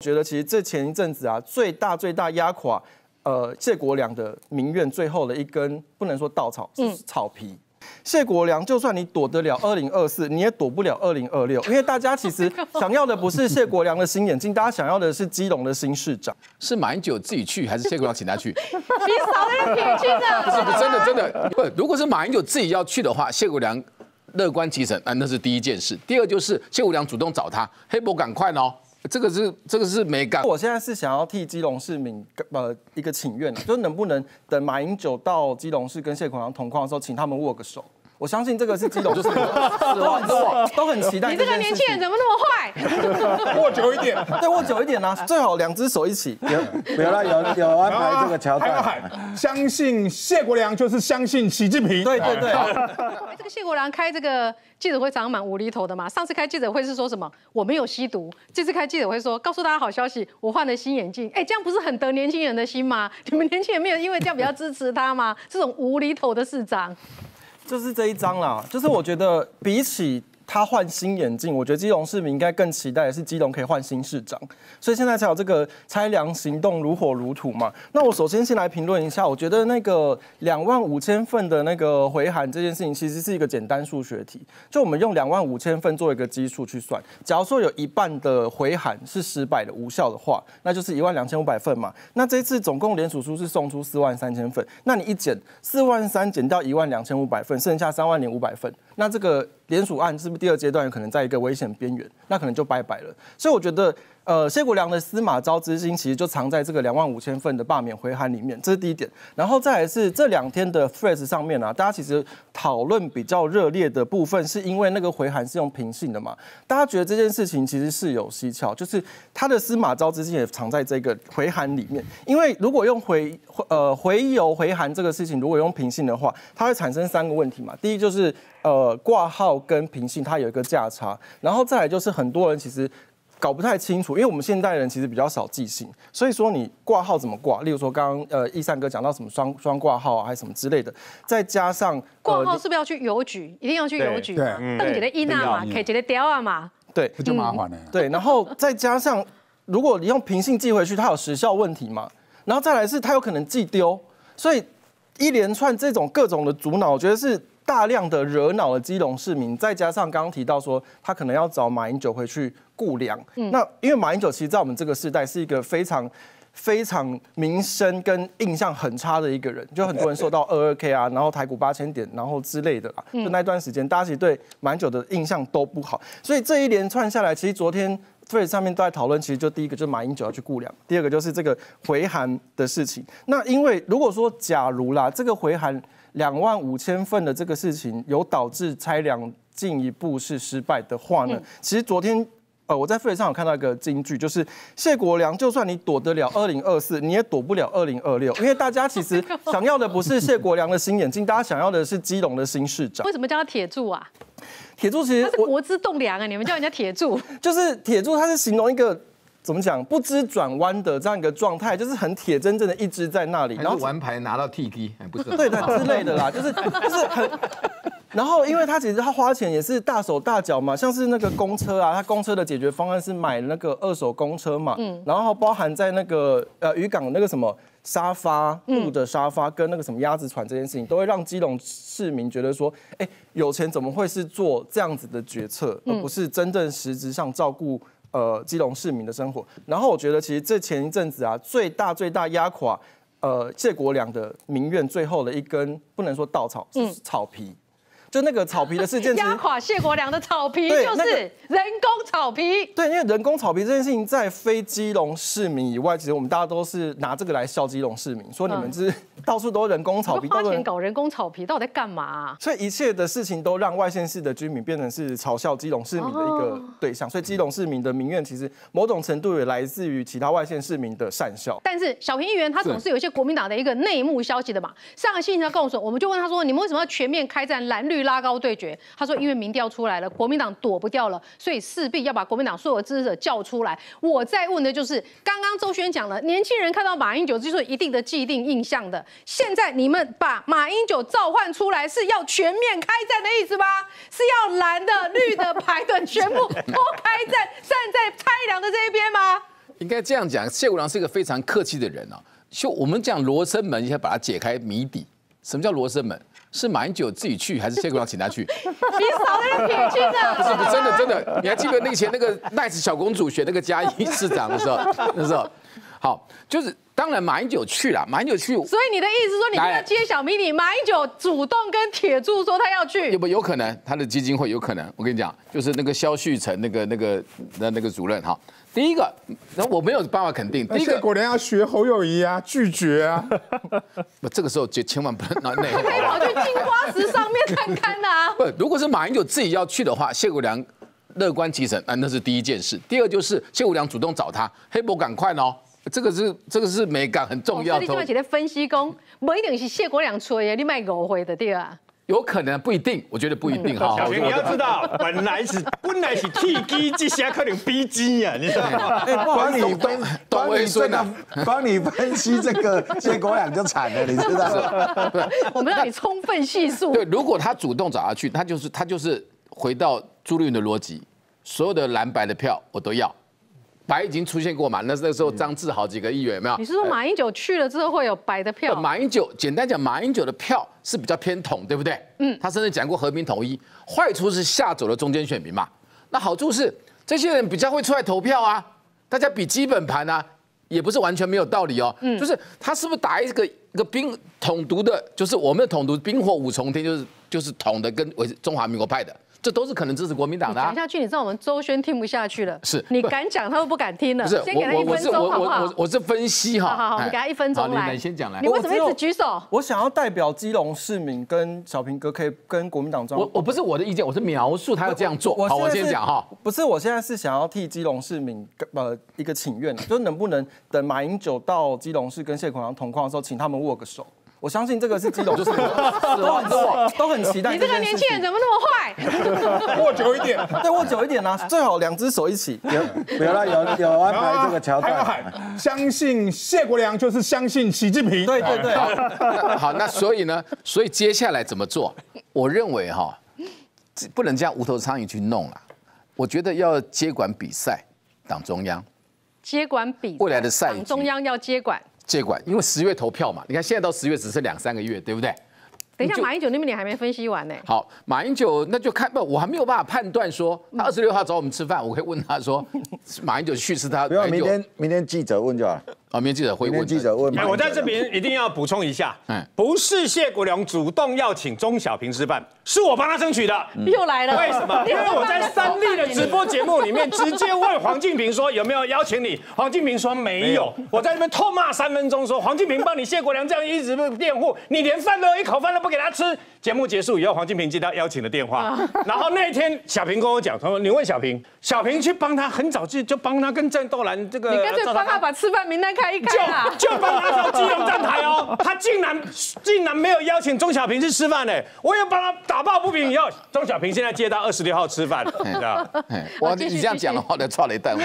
觉得其实这前一阵子啊，最大最大压垮呃谢国良的民怨最后的一根不能说稻草，是草皮。谢国良，就算你躲得了二零二四，你也躲不了二零二六，因为大家其实 想要的不是谢国良的新眼镜，大家想要的是基隆的新市长。是马英九自己去，还是谢国良请他去？你少在那撇清的。不是不是真的 真的不，如果是马英九自己要去的话，谢国良乐观其成，啊，那是第一件事。第二就是谢国良主动找他，黑博赶快哦。这个是这个是美感。我现在是想要替基隆市民呃一个请愿，就是能不能等马英九到基隆市跟谢孔阳同框的时候，请他们握个手。我相信这个是基隆，就是 都很都很期待。你这个年轻人怎么那么坏？握久一点，对，握久一点啊，最好两只手一起。有有了有有安排这个桥段。相信谢国良就是相信习近平。对对对。这个谢国良开这个记者会长蛮无厘头的嘛。上次开记者会是说什么？我没有吸毒。这次开记者会说，告诉大家好消息，我换了新眼镜。哎，这样不是很得年轻人的心吗？你们年轻人没有因为这样比较支持他吗？这种无厘头的市长。就是这一张啦，就是我觉得比起。他换新眼镜，我觉得基隆市民应该更期待的是基隆可以换新市长，所以现在才有这个拆梁行动如火如荼嘛。那我首先先来评论一下，我觉得那个两万五千份的那个回函这件事情，其实是一个简单数学题。就我们用两万五千份做一个基数去算，假如说有一半的回函是失败的、无效的话，那就是一万两千五百份嘛。那这次总共联署书是送出四万三千份，那你一减四万三减掉一万两千五百份，剩下三万零五百份。那这个联署案是不是第二阶段有可能在一个危险边缘？那可能就拜拜了。所以我觉得。呃，谢国良的司马昭之心其实就藏在这个两万五千份的罢免回函里面，这是第一点。然后再来是这两天的 fresh 上面啊，大家其实讨论比较热烈的部分，是因为那个回函是用平信的嘛？大家觉得这件事情其实是有蹊跷，就是他的司马昭之心也藏在这个回函里面。因为如果用回呃回邮回函这个事情，如果用平信的话，它会产生三个问题嘛。第一就是呃挂号跟平信它有一个价差，然后再来就是很多人其实。搞不太清楚，因为我们现代人其实比较少记性，所以说你挂号怎么挂？例如说刚刚呃易善哥讲到什么双双挂号啊，还是什么之类的，再加上挂号是不是要去邮局？一定要去邮局，登记的伊娜嘛，可以的雕啊嘛，对，这就麻烦了。对，然后再加上如果你用平信寄回去，它有时效问题嘛，然后再来是它有可能寄丢，所以一连串这种各种的阻挠，我觉得是。大量的惹恼了基隆市民，再加上刚刚提到说他可能要找马英九回去顾粮，那因为马英九其实在我们这个时代是一个非常非常名声跟印象很差的一个人，就很多人受到二二 K 啊，然后台股八千点，然后之类的啦，就那段时间大家其实对马英九的印象都不好，所以这一连串下来，其实昨天 Face 上面都在讨论，其实就第一个就是马英九要去顾粮，第二个就是这个回函的事情。那因为如果说假如啦，这个回函。两万五千份的这个事情有导致拆粮进一步是失败的话呢？其实昨天呃我在会上有看到一个金句，就是谢国良，就算你躲得了二零二四，你也躲不了二零二六，因为大家其实 想要的不是谢国良的新眼镜，大家想要的是基隆的新市长。为什么叫他铁柱啊？铁柱其实是国之栋梁啊，你们叫人家铁柱，就是铁柱，它是形容一个。怎么讲？不知转弯的这样一个状态，就是很铁铮铮的一直在那里。然后玩牌拿到 T T，不是对的之类的啦，就是就是很。然后，因为他其实他花钱也是大手大脚嘛，像是那个公车啊，他公车的解决方案是买那个二手公车嘛。嗯。然后包含在那个呃渔港那个什么沙发布的沙发跟那个什么鸭子船这件事情，都会让基隆市民觉得说，哎，有钱怎么会是做这样子的决策，而不是真正实质上照顾。呃，基隆市民的生活。然后我觉得，其实这前一阵子啊，最大最大压垮呃谢国良的民怨最后的一根，不能说稻草，是草皮。就那个草皮的事件，压垮谢国良的草皮就是人工草皮。对，因为人工草皮这件事情，在非基隆市民以外，其实我们大家都是拿这个来笑基隆市民，说你们是到处都人工草皮，花钱搞人工草皮，到底在干嘛？所以一切的事情都让外县市的居民变成是嘲笑基隆市民的一个对象。所以基隆市民的民怨，其实某种程度也来自于其他外县市民的善笑。但是小平议员他总是有一些国民党的一个内幕消息的嘛。上个星期他跟我说，我们就问他说，你们为什么要全面开战蓝绿？拉高对决，他说因为民调出来了，国民党躲不掉了，所以势必要把国民党所有支持者叫出来。我在问的就是，刚刚周轩讲了，年轻人看到马英九就是一定的既定印象的。现在你们把马英九召唤出来，是要全面开战的意思吗？是要蓝的、绿的、白的全部都开战，站在拆粮的这一边吗？应该这样讲，谢国良是一个非常客气的人啊。就我们讲罗生门，先把它解开谜底。什么叫罗生门？是马英九自己去，还是谢国良请他去？你少在那撇清不是，不是真的真的，你还记得那以前那个 Nice 小公主选那个嘉义市长的时候，那时候，好，就是当然马英九去了，马英九去，所以你的意思说，你不要揭晓谜底，马英九主动跟铁柱说他要去有，不有可能他的基金会有可能？我跟你讲，就是那个肖旭成那个那个那那个主任哈，第一个，那我没有办法肯定，第一个，谢国良要学侯友谊啊，拒绝啊。不这个时候就千万不能拿内讧可以跑去金瓜石上面看看呐啊。不，如果是马英九自己要去的话，谢国良乐观其成，啊，那是第一件事。第二就是谢国良主动找他，黑博赶快哦，这个是这个是美感很重要的哦所以你今，晚在分析讲，不一定是谢国良吹的，你卖误会的对啊。有可能不一定，我觉得不一定哈。小平，你要知道，本来是本来是 TG，，这下可能 B 机呀，你知道吗？帮你分，懂帮你这个，帮你分析这个结果，两就惨了，你知道吗？我们让你充分叙述。对，如果他主动找他去，他就是他就是回到朱立伦的逻辑，所有的蓝白的票我都要。白已经出现过嘛？那那时候张志豪几个议员有没有？你是说马英九去了之后会有白的票？马英九简单讲，马英九的票是比较偏统，对不对？嗯，他甚至讲过和平统一，坏处是吓走了中间选民嘛。那好处是这些人比较会出来投票啊，大家比基本盘啊，也不是完全没有道理哦。嗯，就是他是不是打一个一个兵统独的，就是我们的统独兵火五重天，就是就是统的跟为中华民国派的，这都是可能支持国民党的、啊讲。下去，你知道我们周轩听不下去了。是你敢讲，他都不敢听了。不是先给他一分钟好不好我我我？我是分析哈。好好好我们给他一分钟好你来你先讲来你。为什么一直举手？我想要代表基隆市民跟小平哥，可以跟国民党装。我我不是我的意见，我是描述他要这样做。好，我先讲哈。不是，我现在是想要替基隆市民呃一个请愿，就是能不能等马英九到基隆市跟谢孔良同框的时候，请他们握个手。我相信这个是基隆就是 都很都很期待。你这个年轻人怎么那么坏？握久一点，对握久一点啊，最好两只手一起。有没有了？有 有安排这个桥段。喊相信谢国良就是相信习近平。对对对，好，那所以呢，所以接下来怎么做？我认为哈，这不能这样无头苍蝇去弄了。我觉得要接管比赛，党中央接管比未来的赛局党中央要接管。接管，因为十月投票嘛，你看现在到十月只剩两三个月，对不对？等一下，马英九那边你还没分析完呢。好，马英九那就看不，我还没有办法判断说他二十六号找我们吃饭，我可以问他说，马英九去吃他不用，马英九明天明天记者问就好了。啊，明天记者会明问记者问哎，我在这边一定要补充一下嗯，不是谢国良主动要请钟小平吃饭，是我帮他争取的。又来了，为什么？因为我在三立的直播节目里面直接问黄敬平说有没有邀请你，黄敬平说没有。我在那边痛骂三分钟，说黄敬平帮你谢国良这样一直辩护，你连饭都一口饭都不给他吃。节目结束以后，黄敬平接到邀请的电话，然后那一天小平跟我讲，他说你问小平，小平去帮他，很早就就帮他跟郑斗兰这个，你干脆帮他把吃饭名单开一开啊！就就帮他找金融站台哦，他竟然竟然没有邀请钟小平去吃饭呢，我也帮他打抱不平。以后钟小平现在接到二十六号吃饭，你知道？哎，我你好继续这样讲的话，那错了一蛋。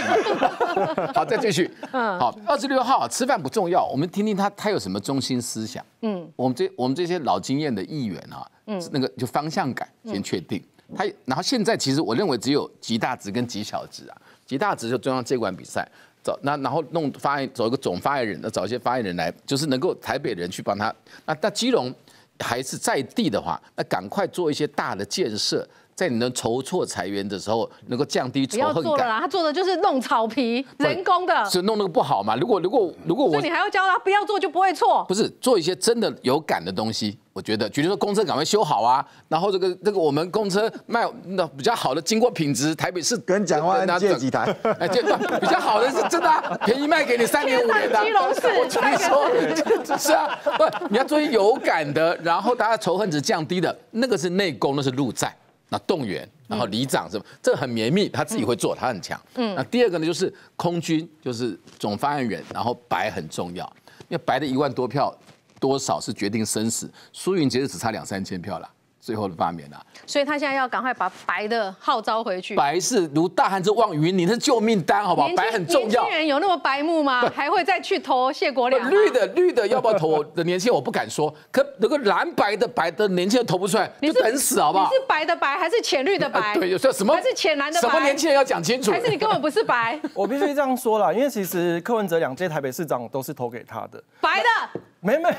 好，再继续。嗯好，二十六号吃饭不重要，我们听听他他有什么中心思想。嗯，我们这我们这些老经验的议员啊，嗯，那个就方向感先确定。他然后现在其实我认为只有极大值跟极小值啊，极大值就中央接管比赛。找那然后弄发言找一个总发言人，那找一些发言人来，就是能够台北人去帮他。那那基隆还是在地的话，那赶快做一些大的建设，在你能筹措财源的时候，能够降低仇恨感。做了啦，他做的就是弄草皮，人工的，是弄那个不好嘛？如果如果如果我以你还要教他不要做就不会错。不是做一些真的有感的东西，我觉得，比如说公车赶快修好啊，然后这个这个我们公车卖那比较好的经过品质，台北市跟蒋万安借几台，哎，这比较好的是真的、啊，便宜卖给你三年五年的、啊。基隆市我跟你说，是啊，不，你要做有感的，然后大家仇恨值降低的，那个是内功，那是路战。那动员，然后里长什么，这很绵密，他自己会做，他很强。嗯，那第二个呢，就是空军，就是总发言人，然后白很重要，因为白的一万多票，多少是决定生死，苏云其实只差两三千票了。最后的罢免啊。所以他现在要赶快把白的号召回去。白是如大汉之望云你，是救命丹，好不好？白很重要年轻。人有那么白目吗？还会再去投谢国良吗？绿的绿的要不要投我的年轻人我不敢说，可那个蓝白的白的年轻人投不出来，你就等死好不好你？是白的白还是浅绿的白？对，有时候什么还是浅蓝的白？什么年轻人要讲清楚。还是你根本不是白 我必须这样说啦，因为其实柯文哲两届台北市长都是投给他的。白的没没，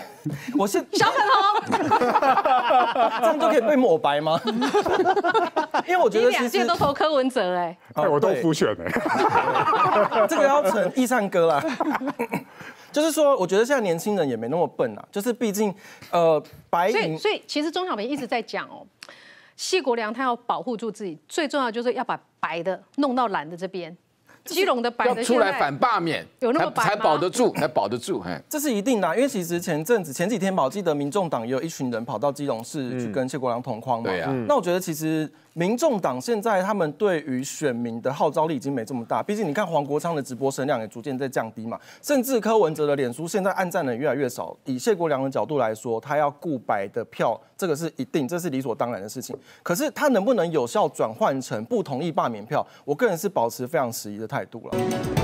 我是小粉红，这样就可以被抹白吗？因为我觉得两实届都投柯文哲哎。哎，我都对浮选哎。这个要成易善哥啦。就是说，我觉得现在年轻人也没那么笨啊，就是毕竟，呃，白所以，银所以其实钟小平一直在讲哦，谢国良他要保护住自己，最重要就是要把白的弄到蓝的这边。基隆的白出来反罢免，才有那么白才保得住，才保得住。哎，这是一定的啊、因为其实前阵子前几天吧，我记得民众党也有一群人跑到基隆市去跟谢国良同框嘛。对啊那我觉得其实民众党现在他们对于选民的号召力已经没这么大，毕竟你看黄国昌的直播声量也逐渐在降低嘛，甚至柯文哲的脸书现在按赞的人越来越少。以谢国良的角度来说，他要顾白的票，这个是一定，这是理所当然的事情。可是他能不能有效转换成不同意罢免票，我个人是保持非常迟疑的态度了。